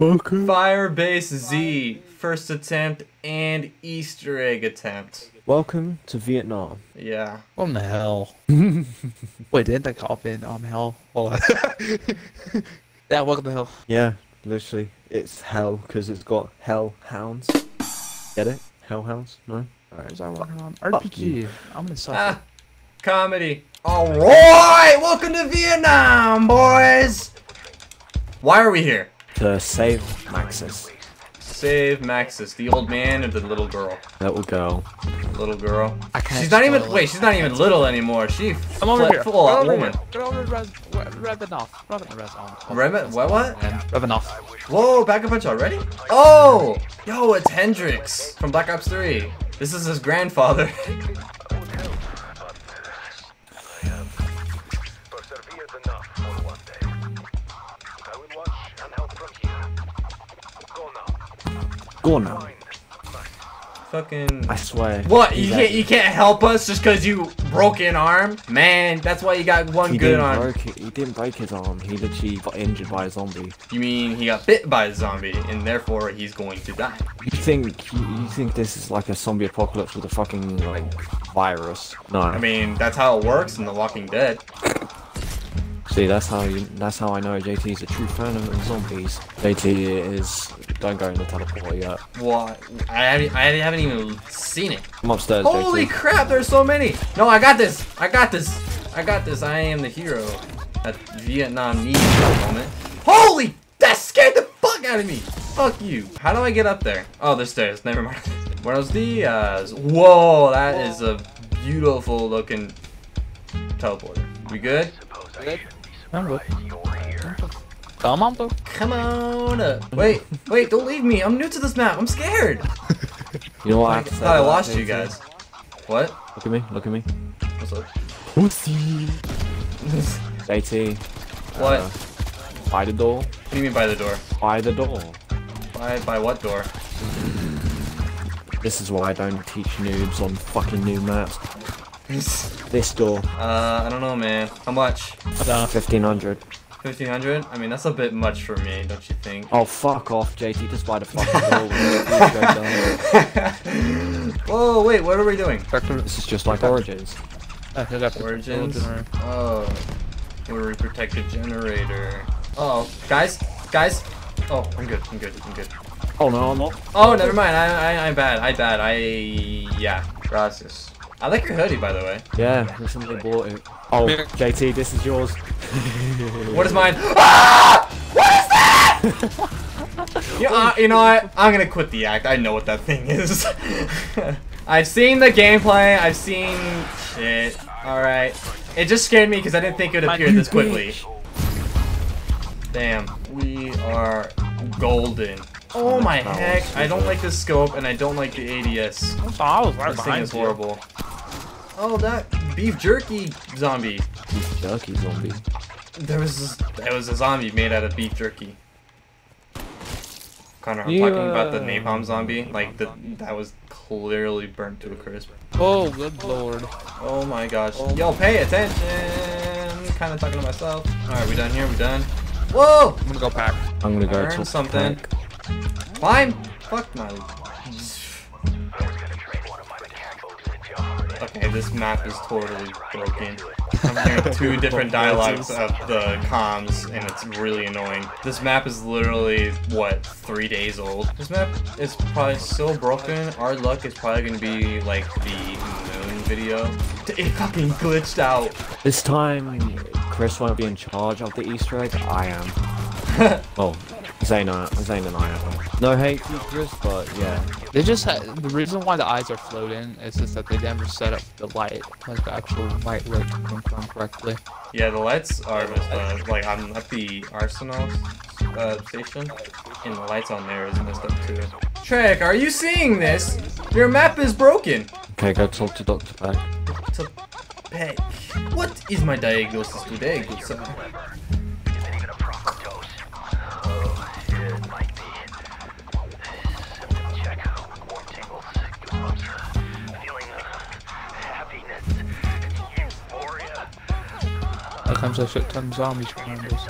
Welcome. Firebase Z, first attempt and Easter egg attempt. Welcome to Vietnam. Yeah. What in the hell? Wait, didn't they call in um hell? Hold on. yeah, welcome to hell. Yeah, literally, it's hell because it's got hell hounds. Get it? Hell hounds? No. Alright, is that one RPG? I'm gonna suffer. Ah, comedy. Alright, welcome to Vietnam, boys! Why are we here? To save Maxis. Save Maxis, the old man and the little girl. That Little girl. Little girl. I can't She's not even, wait, she's not even little anymore. She I'm over fle- here. full Get on over woman. here. Get over Ravenov. Ravenov. What, what? Ravenov. Whoa, back a punch already? Oh! Yo, it's Hendricks from Black Ops 3. This is his grandfather. Go on now. Fucking. I swear. What? You can't you can't help us just cause you broke an arm? Man, that's why you got one He good didn't arm. break. He didn't break his arm. He literally got injured by a zombie. You mean he got bit by a zombie and therefore he's going to die? You think you, you think this is like a zombie apocalypse with a fucking like virus? No. I mean, that's how it works in The Walking Dead. See, that's how you. That's how I know JT is a true fan of zombies. JT is. Don't go in the teleport yet. What? I haven't, I haven't even seen it. I'm upstairs. Holy JT. crap, there's so many! No, I got this! I got this! I got this, I am the hero. That Vietnam needs at the moment. Holy! That scared the fuck out of me! Fuck you. How do I get up there? Oh, there's stairs, never mind. Buenos dias. Whoa, that is a beautiful looking teleporter. We good? I'm good. Come on, though. Come on up. Wait, wait, don't leave me. I'm new to this map. I'm scared. You know what I I have to say thought I lost you guys. What? Look at me. Look at me. What's up? Pussy. JT. What? uh, by the door. What do you mean by the door? By the door. By, by what door? This is why I don't teach noobs on fucking new maps. This door. Uh, I don't know, man. How much? Uh, 1500. 1500? I mean, that's a bit much for me, don't you think? Oh, fuck off, JT. Just buy the fucking door. Whoa, wait, what are we doing? This is just like Origins. I Origins? Oh. Where we protect the generator. Oh, guys? Guys? Oh, I'm good, I'm good, I'm good. Oh, no, I'm not. Oh, never mind, I, I, I'm bad, I bad, I, yeah. Gracias. I like your hoodie, by the way. Yeah, recently bought it. Oh, JT, this is yours. What is mine? Ah! What is that? you, know, uh, you know what? I'm gonna quit the act. I know what that thing is. I've seen the gameplay. I've seen shit. All right. It just scared me because I didn't think it would appear this quickly. Damn. We are golden. Oh my heck! I don't like the scope and I don't like the ADS. Oh, I was right This thing behind is you. horrible. Oh, that beef jerky zombie. He's jerky zombie. There was there was a zombie made out of beef jerky. Connor, I'm You, talking about the napalm zombie. Like the that was clearly burnt to a crisp. Oh, good lord. Oh my gosh. Oh. Yo, pay attention. Kind of talking to myself. All right, we done here. We done. Whoa! I'm gonna go pack. I'm gonna go Earn to something. Climb. Fuck my. Okay, this map is totally broken. I'm hearing two different dialogues of the comms, and it's really annoying. This map is literally, what, three days old? This map is probably so broken, our luck is probably gonna be like the moon video. It fucking glitched out. This time, Chris won't be in charge of the Easter egg. I am. well, oh. Zayna, Zayna and I am. No hate to Chris, but yeah. They just had the reason why the eyes are floating is just that they never set up the light, like the actual light rig to confirm correctly. Yeah, the lights are messed up. Like, I'm at the Arsenal uh, station, and the lights on there is messed up too. Trek, are you seeing this? Your map is broken. Okay, go talk to Dr. Peck. To Peck. What is my diagnosis today, good sir? There comes a shit ton of zombies behind us.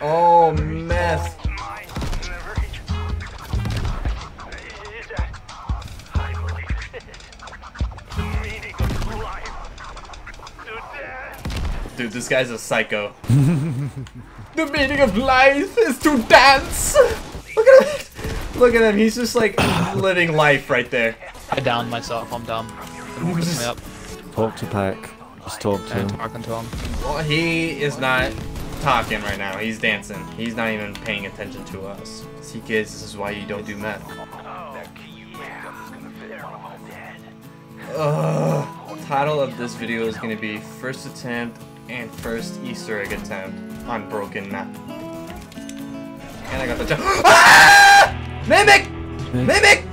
Oh, meth. I believe it. The meaning of life. Dude, this guy's a psycho. the meaning of life is to dance. Look at him. Look at him. He's just like living life right there. I downed myself. I'm dumb. I'm me up Talk to Peck. Just talk to and him. talking to him. Well, he is not talking right now. He's dancing. He's not even paying attention to us. See, kids, this is why you don't do meth. Ugh. Title of this video is going to be first attempt and first Easter egg attempt on broken map. And I got the jump. Ah! Mimic! Mimic!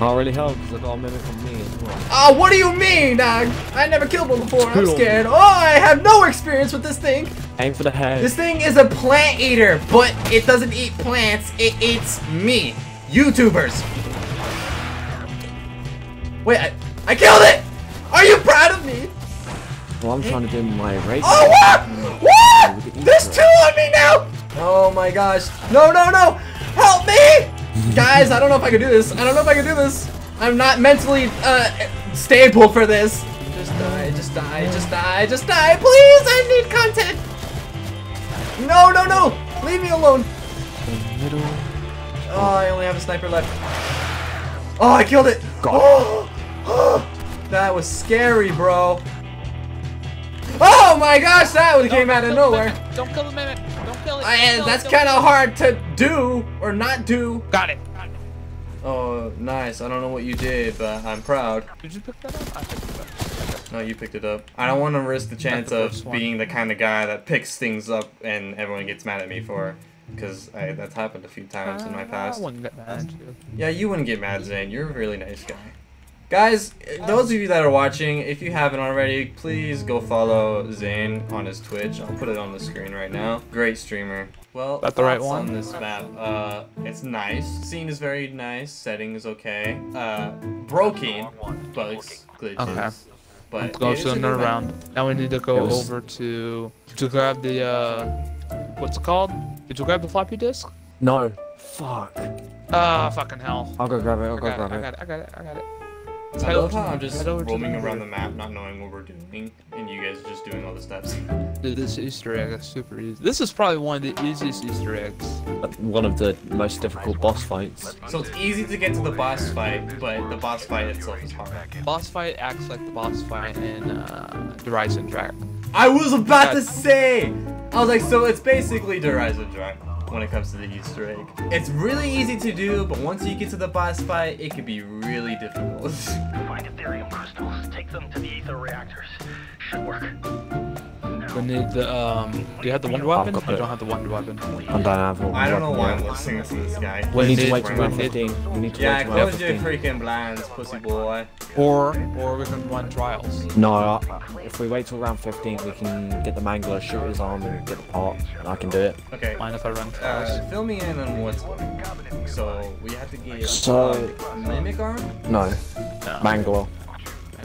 Can't really help because I got a mimic on me as well. Oh, what do you mean, dog? I never killed one before. I'm scared. Oh, I have no experience with this thing. Aim for the head. This thing is a plant eater, but it doesn't eat plants. It eats me. YouTubers. Wait, I, I killed it! Are you proud of me? Well, I'm trying to do my race. Oh, what? What? There's two on me now! Oh my gosh. No, no, no! Help me! Guys, I don't know if I can do this. I don't know if I can do this. I'm not mentally uh, stable for this. Just die, just die, just die, just die. Please, I need content. No, no, no! Leave me alone. Middle. Oh, I only have a sniper left. Oh, I killed it. God. Oh, oh, that was scary, bro. Oh my gosh, that one came out of nowhere. Don't kill the mimic. Don't kill it. I, Don't kill it, that's kind of hard to do or not do. Got it. Got it. Oh, nice. I don't know what you did, but I'm proud. Did you pick that up? I picked it up. No, you picked it up. I don't want to risk the chance the of first one. being the kind of guy that picks things up and everyone gets mad at me for, because that's happened a few times in my uh, I past. wouldn't get mad. Yeah, you wouldn't get mad, Zane. You're a really nice guy. Guys, those of you that are watching, if you haven't already, please go follow Zane on his Twitch. I'll put it on the screen right now. Great streamer. Well, that's the right one? on this map. Uh, it's nice. Scene is very nice. Setting is okay. Uh, broken. Bugs, glitches. Okay. But Let's go to a good another round. Now we need to go was- over to to grab the uh, what's it called? Did you grab the floppy disk? No. Fuck. Ah, fucking hell. I'll go grab it. I'll go grab it, I got it. I got it. I got it. I Head love over how to- I'm just head over to roaming the- around the map, not knowing what we're doing, and you guys are just doing all the steps. Dude, this Easter egg is super easy. This is probably one of the easiest Easter eggs. One of the most difficult boss fights. So it's easy to get to the boss fight, but the boss fight itself is hard. Boss fight acts like the boss fight in uh, the Rising Track. I was about to say! I was like, so it's basically Horizon Drive when it comes to the Easter egg. It's really easy to do, but once you get to the boss fight, it can be really difficult. Find Aetherium crystals. Take them to the ether reactors. Should work. We need the um. Do you have the wonder weapon? got You it. don't have the wonder weapon. I don't have all I don't know why I'm yet. listening to this guy. We need to Wait, wait till round 15. We need to Yeah, wait till round close your freaking blinds, pussy boy. Or or we can run trials. No, I- if we wait till round 15, we can get the mangler, shoot his arm, and get the part. And I can do it. Okay. Mind if I run trials? Uh, fill me in on what's going on. So, we have to get So- uh, Mimic Arm? No, No. mangler.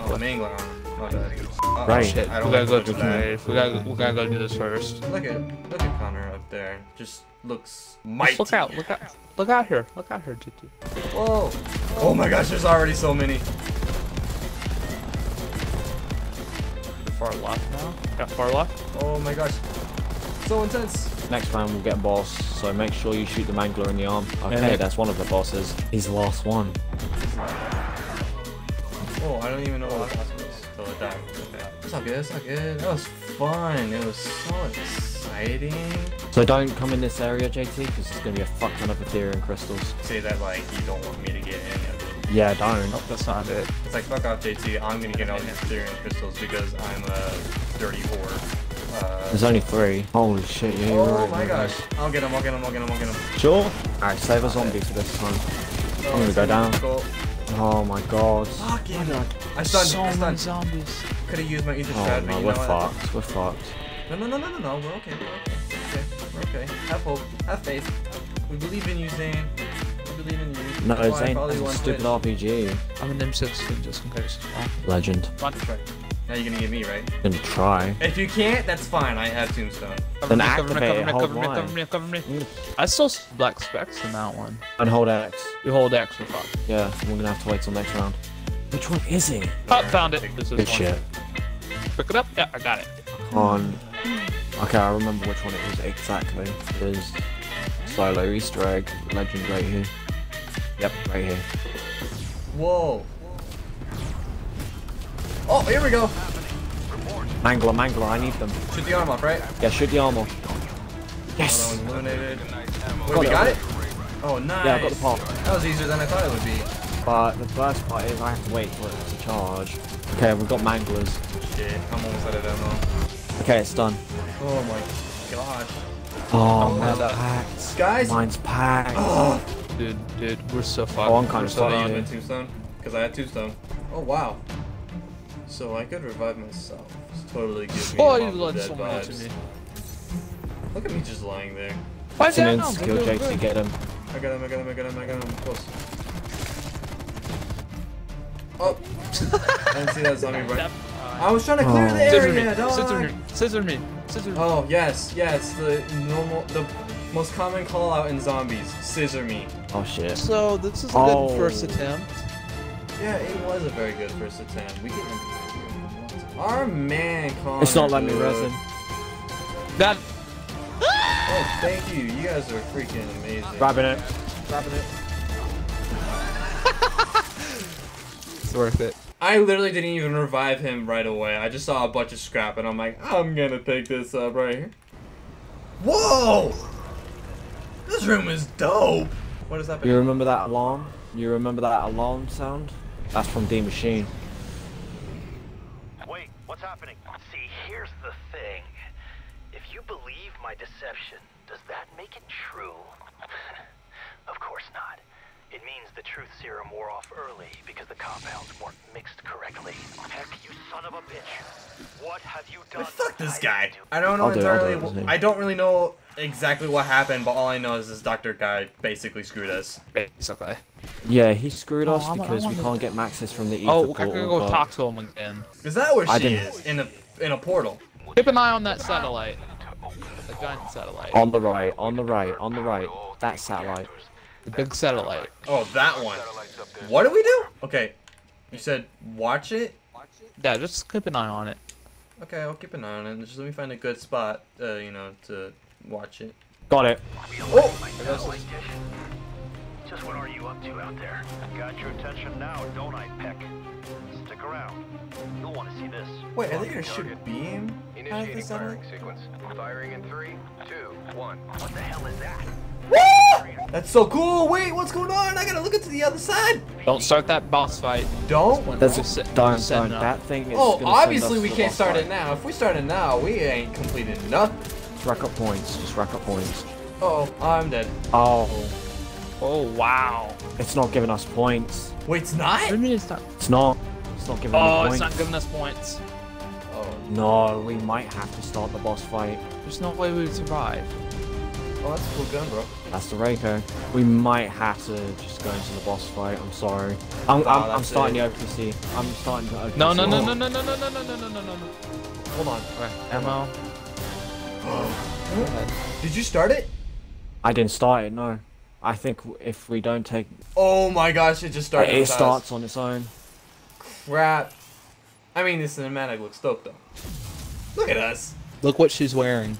Oh, the Mangler Arm. My bad. Right. Shit, I we don't gotta go much to of that. the. We gotta we gotta go do this first. Look at look at Connor up there. Just looks mighty. Just look out! Look out! Look out here! Look out here, GT. Whoa! Oh my gosh, there's already so many. Far left now. Yeah, far left. Oh my gosh. So intense. Next round we'll get boss, so make sure you shoot the mangler in the arm. Okay, Yeah. that's one of the bosses. He's the last one. Oh, I don't even know what that was. So it died. Okay. That's not good. That's not good. That was fun. It was so exciting. So don't come in this area, JT, because there's gonna be a fuck ton of Aetherium crystals. Say that like you don't want me to get any of it. Yeah, don't. Nope, that's not it. It's like fuck off, JT. I'm gonna get all these Aetherium crystals because I'm a dirty whore. Uh, There's only three. Holy shit, yeah, you're oh right. my gosh. I'll get him. I'll get him. I'll get him. I'll get him. Sure? Alright, save a zombie for this time. I'm gonna go down. Go. Oh my god. Fuck yeah. I stunned. so I many stunned. zombies. Could have used my ether Oh strat, but no, you we're know what? fucked. We're fucked. No, no, no, no, no, no. We're okay. We're okay. Okay. We're okay. Have hope. Have faith. We believe in you, Zane. We believe in you. No, That's why I Zane, that's a stupid Twitch. RPG. I'm an M16 just in case. Legend. run. That's right. Now you're gonna get me, right? Then try. If you can't, that's fine. I have tombstone. Cover Then me, cover me, activate cover me, hold cover me, line. cover me, cover me. I still black specs in that one. And hold X. You hold X for fuck. Yeah, we're gonna have to wait till next round. Which one is he? Oh, found it. This is Good one. shit. Pick it up. Yeah, I got it. On. Okay, I remember which one it was exactly. It was Silo Easter egg legend right here. Yep, right here. Whoa. Oh, here we go. Mangler, Mangler, I need them. Shoot the arm off, right? Yeah, shoot the armor. That Yes. one's illuminated. Wait, Got we it, got got it? Oh, nice. Yeah, I got the pop. That was easier than I thought it would be. But the first part is I have to wait for it to charge. Okay, we've got Manglers. Shit, I'm almost out of ammo. Okay, it's done. Oh my gosh. Oh, Oh, mine's that- packed. Guys. Mine's packed. Oh, Dude, dude, we're so fucked. Oh, I'm We're kinda so I fucked. done. used because I had tombstone. Oh wow. So I could revive myself. It's totally gives me Oh, you of led Dead someone else to vibes. me. Look at me just lying there. Five It's an down. in skill, Good, Jake, good. to get him. I got him, I got him, I got him, I got him. Close. Oh! I didn't see that zombie right. Uh, I was trying to clear Oh. the Scissor area, me. Scissor me. Scissor me. Scissor me. Oh, yes, yes, the normal, the most common call out in zombies. Scissor me. Oh shit. So this is a Oh. good first attempt. Yeah, it was a very good first attempt. We can. Our man Connor. It's not letting me dude. resin. That Oh, thank you. You guys are freaking amazing. Grabbing it. Grabbing it. it's worth it. I literally didn't even revive him right away. I just saw a bunch of scrap and I'm like, I'm gonna pick this up right here. Whoa! This room is dope. What is that being? You remember that alarm? You remember that alarm sound? That's from Die Maschine. Wait, what's happening? See, here's the thing. If you believe my deception, does that make it true? of course not. It means the truth serum wore off early because the compounds weren't mixed correctly. Heck, you son of a bitch. What have you done? Fuck this guy. I don't know I'll do it, do entirely. it. I don't really know exactly what happened, but all I know is this doctor guy basically screwed us. Basically. Yeah, he screwed Oh, us I wa- I because we can't get Maxis from the ether Oh, I portal. can go but- talk to him again. Is that where I she didn't- is? In a in a portal. Keep an eye on that satellite. The giant satellite. On the right, on the right, on the right. That satellite. The big satellite. Oh, that one. What do we do? Okay. You said watch it? Yeah, just keep an eye on it. Okay, I'll keep an eye on it. Just let me find a good spot, uh, you know, to watch it. Got it. Oh! My satellite. Just what are you up to out there? Got your attention now, don't I, Peck? Stick around. You'll want to see this. Wait, are they gonna shoot a beam out of Initiating the satellite? firing sequence. Firing in three, two, one. What the hell is that? Woo! That's so cool! Wait, what's going on? I gotta look into the other side! Don't start that boss fight. Don't? There's Just a sit- don't, just setting don't. up. That thing is. Oh, gonna send obviously us we to the can't start fight. it now. If we start it now, we ain't completed nothing. Just rack up points. Just rack up points. Uh oh, I'm dead. Oh, Oh wow. it's not giving us points. Wait, it's What do you not? mean it's not? It's not. It's not giving Oh, us it's not giving us points. Oh, No, we might have to start the boss fight. There's no way we would survive. oh that's a cool gun, bro. That's the Reiko. We might have to just go into the boss fight. I'm sorry. I'm, Nah, I'm, I'm starting it. the OPC. I'm starting the OPC. No, no, no, no, no, no, no, no, no, no, no, no, no, no. Hold on. Okay, ammo. Did you start it? I didn't start it. No. I think if we don't take, Oh my gosh, it just started. it starts on its own. Crap. I mean, this cinematic looks dope though. Look at us. Look what she's wearing.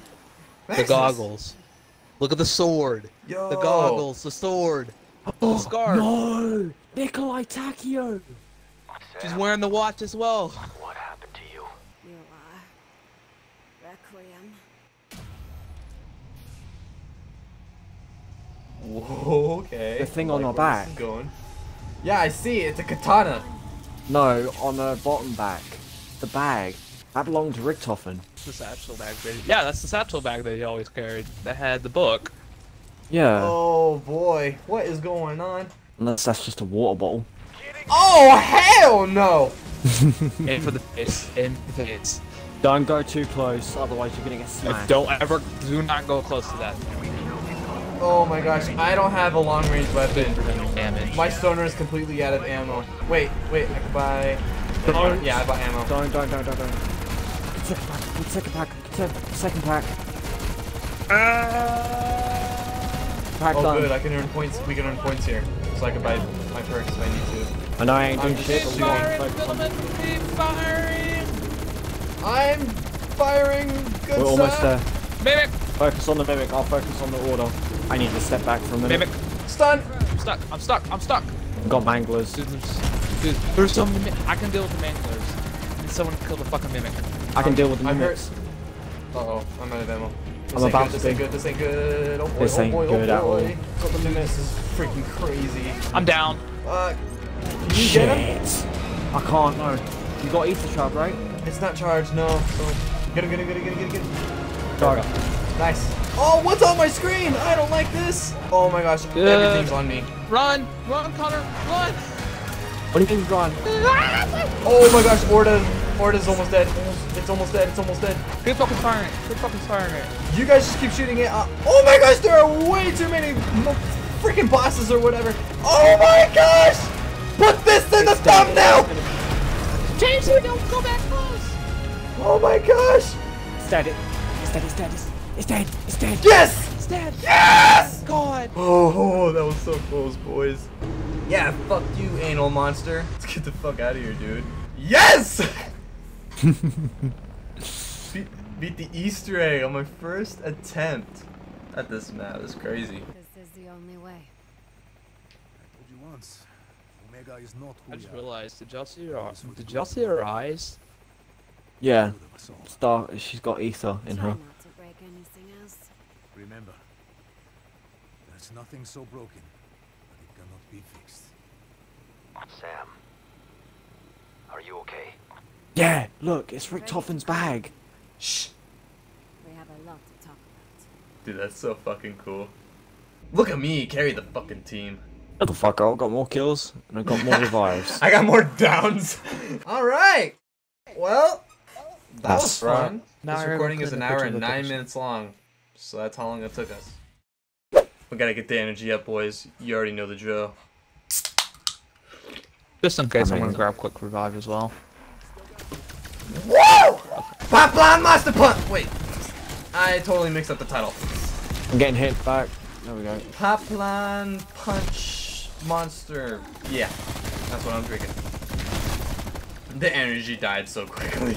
The goggles. Look at the sword. Yo. The goggles. The sword. The oh, scarf. No, Nikolai Takeo. She's wearing the watch as well. What happened to you? You are Requiem. Whoa, okay. The thing I on like our back. Going. Yeah, I see. It's a katana. No, on the bottom back, the bag that belonged to Richtofen. It's the satchel bag. That yeah, that's the satchel bag that he always carried. That had the book. Yeah, Oh boy, what is going on? unless that's just a water bottle. Oh hell no! Aim for the face. Aim for the face. Don't go too close, otherwise you're gonna get Like, smashed. don't ever, do not go close to that. Oh my gosh, I don't have a long range weapon. Damage. My stoner is completely out of ammo. Wait, wait, I can buy. Don't. Yeah, I bought ammo. Don't, don't, don't, don't, don't. Second pack, second pack, get se- second pack. Pack Oh, done. good. I can earn points. We can earn points here, so I can buy my perks if I need to. I know I ain't doing I'm shit, but firing, focus Keep firing! I'm firing. Good We're almost there. Mimic! Focus on the mimic, I'll focus on the Orda. I need to step back for a minute. Mimic! Stun. I'm stuck, I'm stuck, I'm stuck! I've got manglers. Dude, there's, dude, there's so many. I can deal with the manglers. Need someone to kill the fucking mimic. I can deal with the I'm mimics. Uh oh, I'm out of ammo. This I'm about good, to This ain't good. This ain't good. Oh boy. This oh boy, good oh at all. Got the mimics. This is freaking crazy. I'm down. Fuck. Can you get him? Shit. I can't, no. You got ether shard, right? It's not charged. No. So get him. Get him. Get him. Get him. Get him. Go. Nice. Oh, what's on my screen? I don't like this. Oh my gosh. Good. Everything's on me. Run! Run, Connor! Run! What do you mean run? Oh my gosh. Orda. Orda's almost dead. It's almost dead. It's almost dead. Quit fucking firing it. Quit fucking firing it. You guys just keep shooting it. Uh, oh my gosh, there are way too many mo- freaking bosses or whatever. Oh my gosh! Put this in the thumbnail! James, don't go back close! Oh my gosh! It's dead. It's dead, it's dead, it's, it's dead, it's dead. Yes! It's dead. Yes! God. Oh, oh, that was so close, boys. Yeah, fuck you, anal monster. Let's get the fuck out of here, dude. Yes! beat, beat the Easter egg on my first attempt at this map. It's crazy. This is the only way. I told you once. Omega is not who I just realized. Did y'all see her? Did y'all see her eyes? Yeah. Both of us all. Star, she's got ether in Try her. Not to break anything else. Remember, there's nothing so broken that it cannot be fixed. Sam, are you okay? Yeah, look, it's Richtofen's bag. Shh. We have a lot to talk about. Dude, that's so fucking cool. Look at me carry the fucking team. Shut the fuck I've got more kills, and I've got more revives. I got more downs. All right. Well, that That's was fun. Now this recording is an hour and nine picture. minutes long, so that's how long it took us. We gotta get the energy up, boys. You already know the drill. Just in case, I'm gonna grab quick revive as well. Whoa! Pipeline Master Punch. Wait, I totally mixed up the title. I'm getting hit back. There we go. Pipeline Punch Monster. Yeah, that's what I'm drinking. The energy died so quickly.